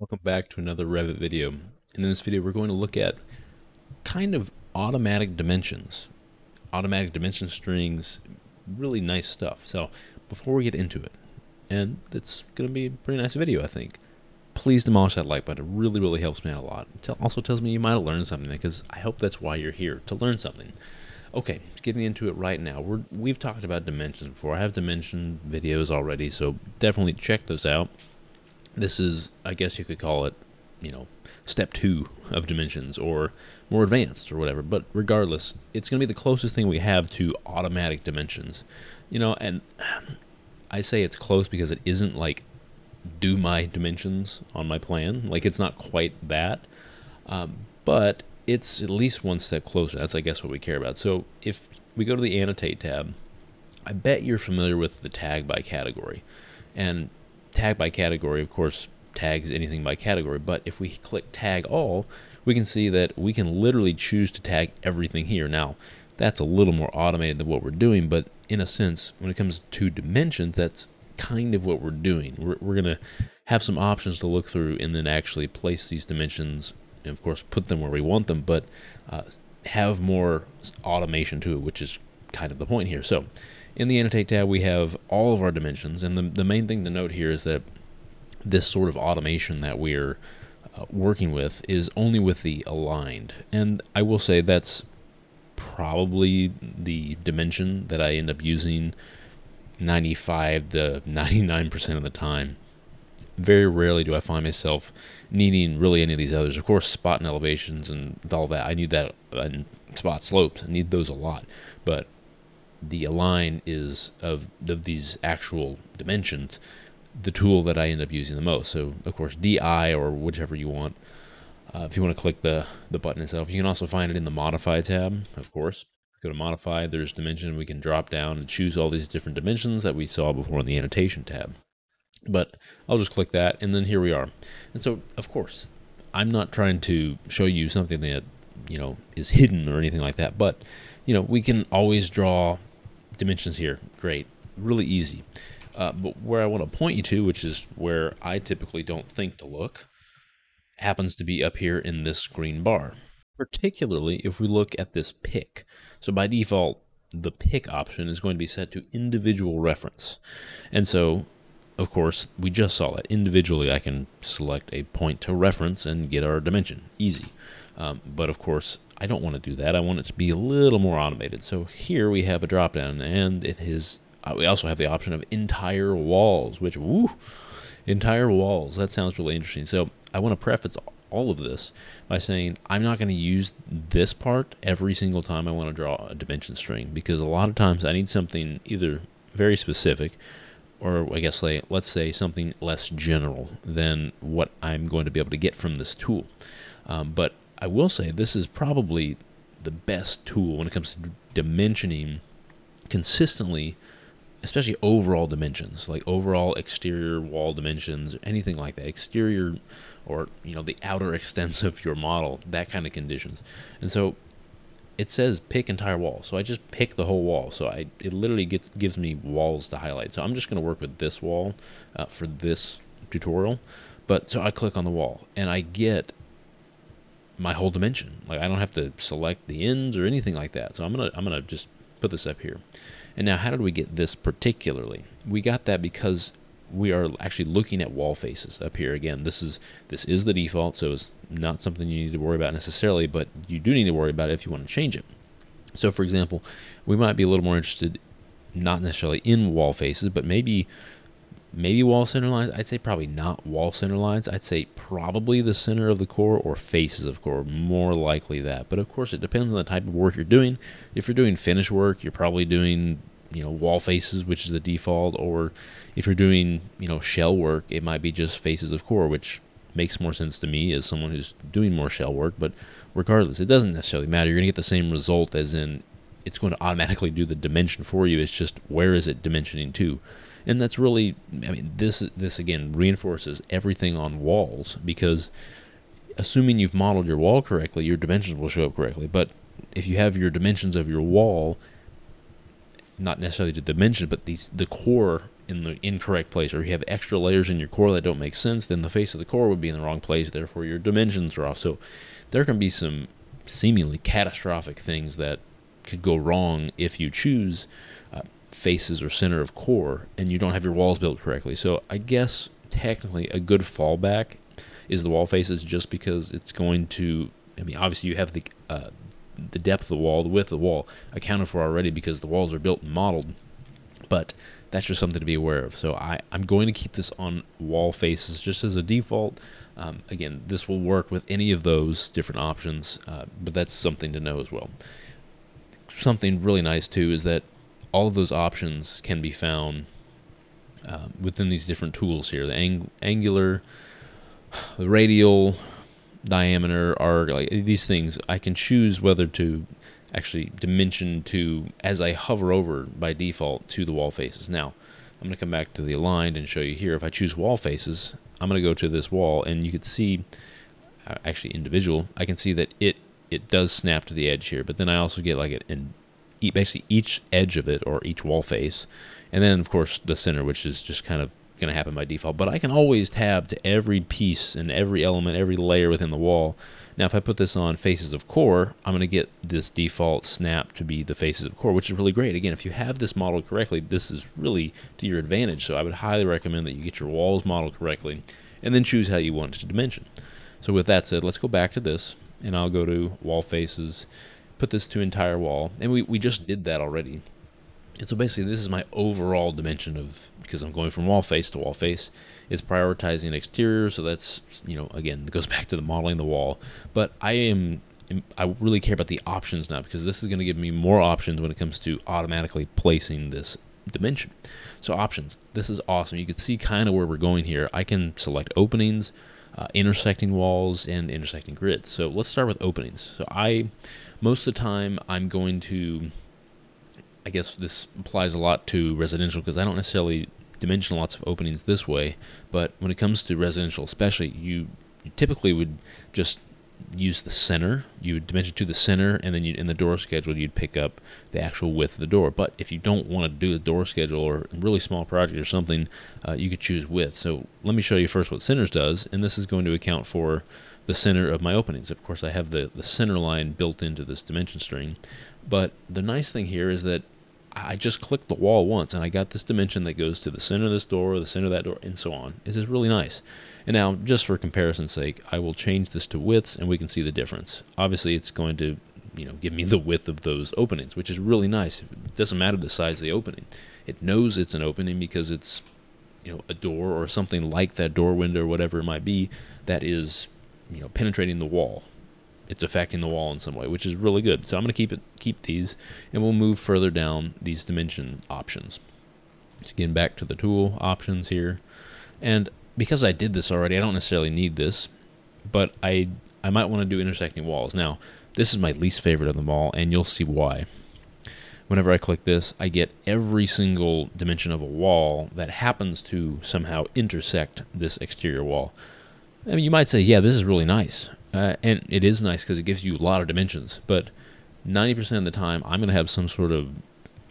Welcome back to another Revit video. In this video, we're going to look at kind of automatic dimensions. Automatic dimension strings, really nice stuff. So before we get into it, and it's going to be a pretty nice video, I think, please demolish that like button. It really, really helps me out a lot. It also tells me you might have learned something because I hope that's why you're here, to learn something. Okay, getting into it right now. We're, we've talked about dimensions before. I have dimension videos already, so definitely check those out this is, I guess you could call it, you know, step two of dimensions or more advanced or whatever. But regardless, it's going to be the closest thing we have to automatic dimensions. You know, and I say it's close because it isn't like do my dimensions on my plan. Like it's not quite that. Um, but it's at least one step closer. That's, I guess, what we care about. So if we go to the annotate tab, I bet you're familiar with the tag by category. And tag by category, of course, tags anything by category. But if we click tag all, we can see that we can literally choose to tag everything here. Now, that's a little more automated than what we're doing, but in a sense, when it comes to dimensions, that's kind of what we're doing. We're, we're going to have some options to look through and then actually place these dimensions and, of course, put them where we want them, but uh, have more automation to it, which is kind of the point here. So in the annotate tab, we have all of our dimensions, and the, the main thing to note here is that this sort of automation that we're uh, working with is only with the aligned. And I will say that's probably the dimension that I end up using 95 to 99% of the time. Very rarely do I find myself needing really any of these others. Of course, spot and elevations and all that, I need that, and spot slopes, I need those a lot. But the align is of, of these actual dimensions the tool that I end up using the most. So of course DI or whichever you want. Uh, if you want to click the, the button itself, you can also find it in the modify tab, of course. Go to modify, there's dimension, we can drop down and choose all these different dimensions that we saw before in the annotation tab. But I'll just click that and then here we are. And so of course, I'm not trying to show you something that, you know, is hidden or anything like that, but you know, we can always draw dimensions here. Great. Really easy. Uh, but where I want to point you to, which is where I typically don't think to look, happens to be up here in this green bar. Particularly if we look at this pick. So by default, the pick option is going to be set to individual reference. And so, of course, we just saw that. Individually, I can select a point to reference and get our dimension. Easy. Um, but of course, I don't want to do that. I want it to be a little more automated. So here we have a drop down and it is, uh, we also have the option of entire walls, which, woo, entire walls. That sounds really interesting. So I want to preface all of this by saying I'm not going to use this part every single time I want to draw a dimension string because a lot of times I need something either very specific or I guess like, let's say something less general than what I'm going to be able to get from this tool. Um, but I will say this is probably the best tool when it comes to dimensioning consistently, especially overall dimensions, like overall exterior wall dimensions, anything like that, exterior or you know the outer extents of your model, that kind of conditions. And so it says pick entire wall, so I just pick the whole wall. So I it literally gets gives me walls to highlight. So I'm just going to work with this wall uh, for this tutorial. But so I click on the wall and I get my whole dimension. Like I don't have to select the ends or anything like that. So I'm gonna I'm gonna just put this up here. And now how did we get this particularly? We got that because we are actually looking at wall faces up here again. This is this is the default, so it's not something you need to worry about necessarily, but you do need to worry about it if you want to change it. So for example, we might be a little more interested not necessarily in wall faces, but maybe maybe wall center lines. I'd say probably not wall center lines. I'd say probably the center of the core or faces of core, more likely that. But of course, it depends on the type of work you're doing. If you're doing finish work, you're probably doing you know wall faces, which is the default, or if you're doing you know shell work, it might be just faces of core, which makes more sense to me as someone who's doing more shell work. But regardless, it doesn't necessarily matter. You're gonna get the same result as in it's going to automatically do the dimension for you. It's just where is it dimensioning to? and that's really I mean this this again reinforces everything on walls because assuming you've modeled your wall correctly, your dimensions will show up correctly. But if you have your dimensions of your wall, not necessarily the dimensions, but these the core in the incorrect place, or you have extra layers in your core that don't make sense, then the face of the core would be in the wrong place. Therefore, your dimensions are off. So there can be some seemingly catastrophic things that could go wrong if you choose uh, faces or center of core and you don't have your walls built correctly. So I guess technically a good fallback is the wall faces just because it's going to I mean obviously you have the uh, the depth of the wall, the width of the wall accounted for already because the walls are built and modeled. But that's just something to be aware of. So I, I'm going to keep this on wall faces just as a default. Um, again, this will work with any of those different options, uh, but that's something to know as well. Something really nice too is that all of those options can be found uh, within these different tools here. The ang- angular, the radial, diameter, arc, like these things. I can choose whether to actually dimension to as I hover over by default to the wall faces. Now, I'm going to come back to the aligned and show you here. If I choose wall faces, I'm going to go to this wall and you can see, uh, actually individual, I can see that it it does snap to the edge here, but then I also get like it in basically each edge of it or each wall face, and then of course the center, which is just kind of going to happen by default. But I can always tab to every piece and every element, every layer within the wall now, if I put this on faces of core, I'm going to get this default snap to be the faces of core, which is really great. Again, if you have this model correctly, this is really to your advantage. So I would highly recommend that you get your walls modeled correctly and then choose how you want to dimension. So with that said, let's go back to this and I'll go to wall faces, put this to entire wall. And we, we just did that already. And so basically this is my overall dimension of, because I'm going from wall face to wall face, it's prioritizing an exterior. So that's, you know, again, it goes back to the modeling the wall. But I am, I really care about the options now because this is going to give me more options when it comes to automatically placing this dimension. So options, this is awesome. You can see kind of where we're going here. I can select openings, uh, intersecting walls, and intersecting grids. So let's start with openings. So I, most of the time, I'm going to I guess this applies a lot to residential because I don't necessarily dimension lots of openings this way, but when it comes to residential especially, you, you typically would just use the center. You would dimension to the center, and then in the door schedule, you'd pick up the actual width of the door. But if you don't want to do the door schedule or a really small project or something, uh, you could choose width. So let me show you first what centers does, and this is going to account for the center of my openings. Of course, I have the, the center line built into this dimension string. But the nice thing here is that I just clicked the wall once and I got this dimension that goes to the center of this door, the center of that door, and so on. This is really nice. And now, just for comparison's sake, I will change this to widths and we can see the difference. Obviously, it's going to you know, give me the width of those openings, which is really nice. It doesn't matter the size of the opening. It knows it's an opening because it's, you know, a door or something like that door window or whatever it might be that is, you know, penetrating the wall it's affecting the wall in some way, which is really good. So I'm going to keep it keep these, and we'll move further down these dimension options. So again, back to the tool options here, and because I did this already, I don't necessarily need this, but I I might want to do intersecting walls. Now, this is my least favorite of them all, and you'll see why. Whenever I click this, I get every single dimension of a wall that happens to somehow intersect this exterior wall. I mean, you might say, yeah, this is really nice. Uh, and it is nice because it gives you a lot of dimensions. But 90% of the time, I'm going to have some sort of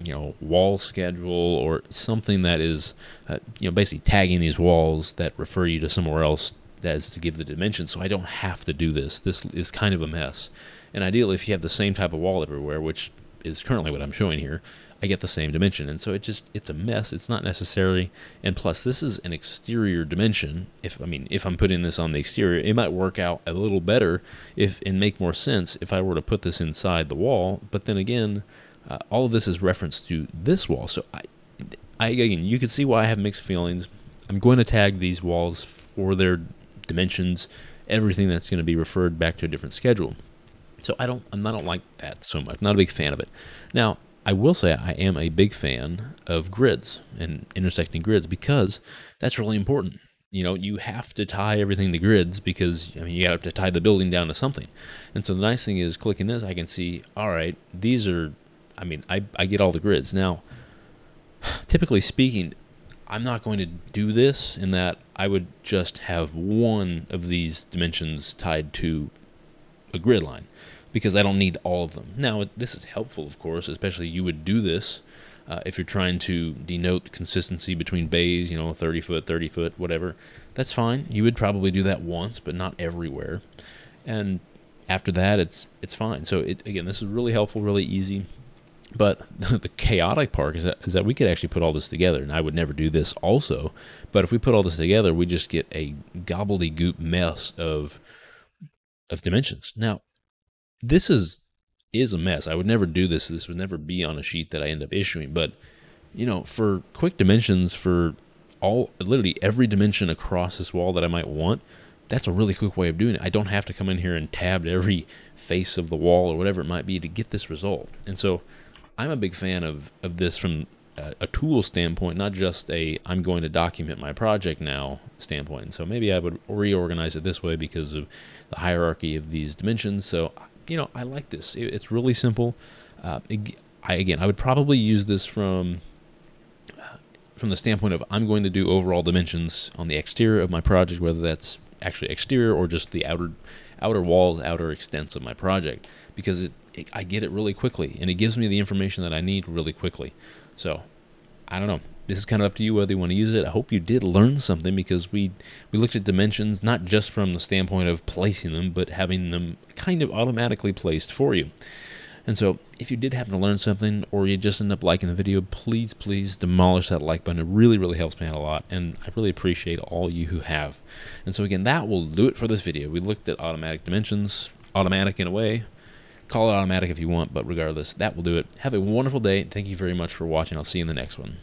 you know wall schedule or something that is uh, you know basically tagging these walls that refer you to somewhere else as to give the dimension so I don't have to do this this is kind of a mess and ideally if you have the same type of wall everywhere which is currently what I'm showing here I get the same dimension. And so it just it's a mess. It's not necessary. And plus this is an exterior dimension. If I mean if I'm putting this on the exterior, it might work out a little better if and make more sense if I were to put this inside the wall. But then again, uh, all of this is referenced to this wall. So I I again, you can see why I have mixed feelings. I'm going to tag these walls for their dimensions, everything that's going to be referred back to a different schedule. So I don't, I'm, I don't like that so much. Not a big fan of it. Now, I will say I am a big fan of grids and intersecting grids because that's really important. You know, you have to tie everything to grids because I mean you have to tie the building down to something. And so the nice thing is clicking this I can see, all right, these are I mean, I, I get all the grids. Now, typically speaking, I'm not going to do this in that I would just have one of these dimensions tied to a grid line because I don't need all of them. Now, this is helpful, of course, especially you would do this Uh, if you're trying to denote consistency between bays, you know, 30 foot, 30 foot, whatever, that's fine. You would probably do that once, but not everywhere. And after that, it's it's fine. So it, again, this is really helpful, really easy. But the chaotic part is that, is that we could actually put all this together, and I would never do this also. But if we put all this together, we just get a gobbledygook mess of of dimensions. Now, this is is a mess. I would never do this. This would never be on a sheet that I end up issuing. But you know, for quick dimensions for all literally every dimension across this wall that I might want, that's a really quick way of doing it. I don't have to come in here and tab every face of the wall or whatever it might be to get this result. And so I'm a big fan of, of this from a, a tool standpoint, not just a I'm going to document my project now standpoint. And so maybe I would reorganize it this way because of the hierarchy of these dimensions. So, you know, I like this. It, it's really simple. Uh, it, I, again, I would probably use this from from the standpoint of I'm going to do overall dimensions on the exterior of my project, whether that's actually exterior or just the outer outer walls, outer extents of my project, because it, I get it really quickly and it gives me the information that I need really quickly. So I don't know. This is kind of up to you whether you want to use it. I hope you did learn something because we we looked at dimensions not just from the standpoint of placing them, but having them kind of automatically placed for you. And so, if you did happen to learn something or you just end up liking the video, please, please demolish that like button. It really, really helps me out a lot, and I really appreciate all you who have. And so, again, that will do it for this video. We looked at automatic dimensions, automatic in a way. Call it automatic if you want, but regardless, that will do it. Have a wonderful day. Thank you very much for watching. I'll see you in the next one.